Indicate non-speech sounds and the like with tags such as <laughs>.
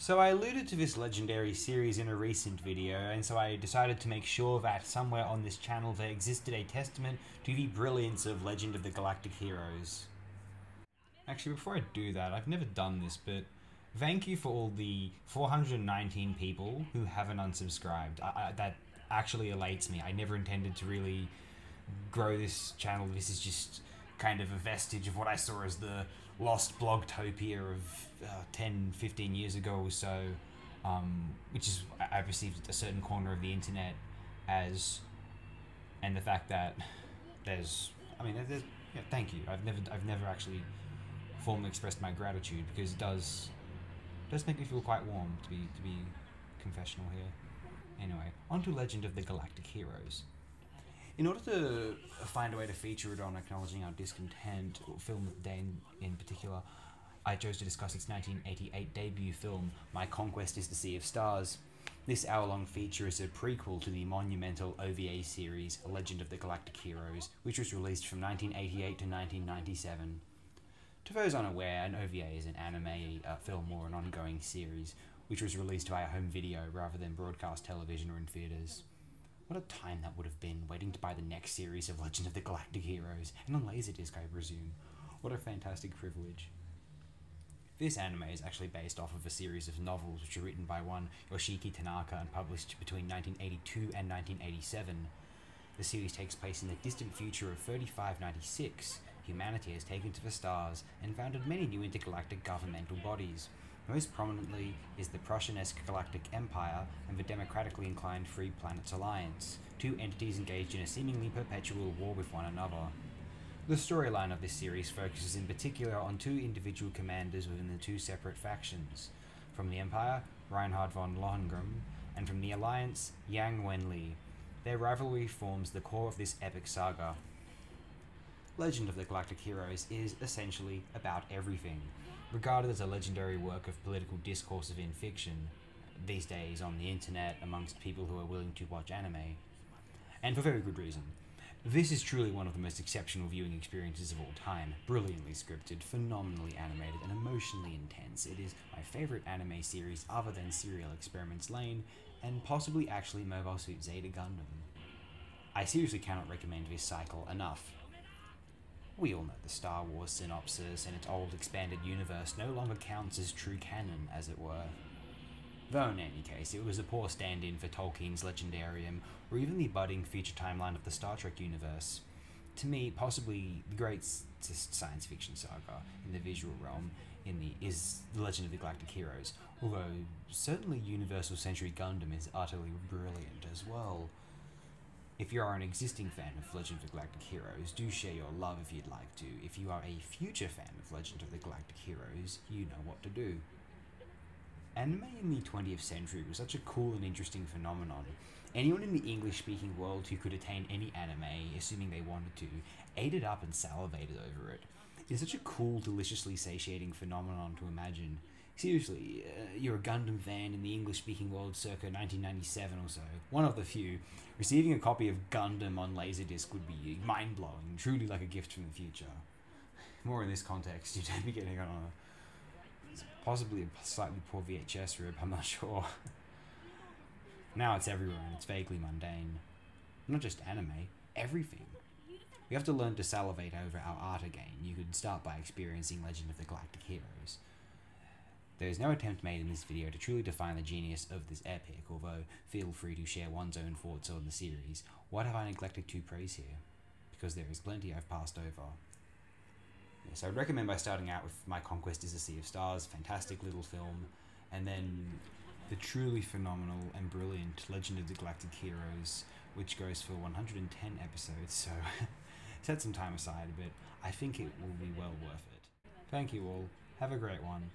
So I alluded to this legendary series in a recent video, and so I decided to make sure that somewhere on this channel there existed a testament to the brilliance of Legend of the Galactic Heroes. Actually, before I do that, I've never done this, but thank you for all the 419 people who haven't unsubscribed. I, I, that actually elates me. I never intended to really grow this channel. This is just kind of a vestige of what I saw as the lost blogtopia of uh, 10, 15 years ago or so, um, which is, I perceived a certain corner of the internet as, and the fact that there's, I mean, there's, yeah, thank you. I've never, I've never actually formally expressed my gratitude because it does, does make me feel quite warm to be, to be confessional here. Anyway, on to Legend of the Galactic Heroes. In order to find a way to feature it on acknowledging our discontent, film the day in, particular, I chose to discuss its 1988 debut film, My Conquest is the Sea of Stars. This hour long feature is a prequel to the monumental OVA series, Legend of the Galactic Heroes, which was released from 1988 to 1997. To those unaware, an OVA is an anime uh, film or an ongoing series, which was released via home video rather than broadcast television or in theatres. What a time that would have been, waiting to buy the next series of Legend of the Galactic Heroes, and on Laserdisc, I presume. What a fantastic privilege. This anime is actually based off of a series of novels which were written by one Yoshiki Tanaka and published between 1982 and 1987. The series takes place in the distant future of 3596. Humanity has taken to the stars and founded many new intergalactic governmental bodies. Most prominently is the Prussian-esque Galactic Empire and the democratically inclined Free Planets Alliance, two entities engaged in a seemingly perpetual war with one another. The storyline of this series focuses in particular on two individual commanders within the two separate factions. From the Empire, Reinhard von Lohengramm, and from the Alliance, Yang Wenli. Their rivalry forms the core of this epic saga. Legend of the Galactic Heroes is essentially about everything, regarded as a legendary work of political discourse within fiction, these days on the internet amongst people who are willing to watch anime. And for very good reason. This is truly one of the most exceptional viewing experiences of all time. Brilliantly scripted, phenomenally animated, and emotionally intense. It is my favorite anime series other than Serial Experiments Lain, and possibly actually Mobile Suit Zeta Gundam. I seriously cannot recommend this cycle enough. We all know the Star Wars synopsis, and its old expanded universe no longer counts as true canon, as it were. Though in any case, it was a poor stand in for Tolkien's Legendarium, or even the budding future timeline of the Star Trek universe. To me, possibly the greatest science fiction saga in the visual realm in the is The Legend of the Galactic Heroes, although certainly Universal Century Gundam is utterly brilliant as well. If you are an existing fan of Legend of the Galactic Heroes, do share your love if you'd like to. If you are a future fan of Legend of the Galactic Heroes, you know what to do. Anime in the 20th century was such a cool and interesting phenomenon. Anyone in the English speaking world who could attain any anime, assuming they wanted to, ate it up and salivated over it. It's such a cool, deliciously satiating phenomenon to imagine. Seriously, uh, you're a Gundam fan in the English speaking world circa 1997 or so, one of the few. Receiving a copy of Gundam on Laserdisc would be mind blowing, truly like a gift from the future. More in this context, <laughs> you'd be getting on a possibly a slightly poor VHS rip, I'm not <laughs> sure. now it's everywhere and it's vaguely mundane. Not just anime, everything. We have to learn to salivate over our art again. You could start by experiencing Legend of the Galactic Heroes. There is no attempt made in this video to truly define the genius of this epic, although feel free to share one's own thoughts on the series. What have I neglected to praise here? Because there is plenty I've passed over. So I'd recommend by starting out with My Conquest is a Sea of Stars, fantastic little film, and then the truly phenomenal and brilliant Legend of the Galactic Heroes, which goes for 110 episodes, so <laughs> set some time aside, but I think it will be well worth it. Thank you all, have a great one,